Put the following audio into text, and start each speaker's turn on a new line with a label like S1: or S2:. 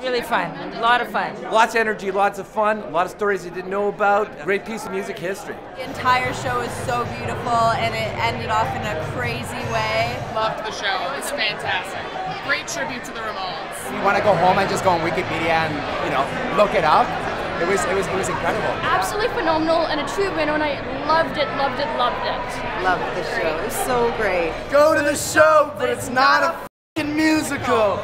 S1: Really fun. A lot of fun.
S2: Lots of energy, lots of fun, a lot of stories you didn't know about. Great piece of music history.
S3: The entire show is so beautiful and it ended off in a crazy way.
S4: Loved the show. It was fantastic. Great tribute to the Ramones.
S5: You want to go home and just go on Wikipedia and you know look it up. It was it was it was incredible.
S6: Absolutely phenomenal and a true winner, and I loved it, loved it, loved it.
S3: Loved the show. It was so great.
S2: Go to the show, but it's not a f***ing musical.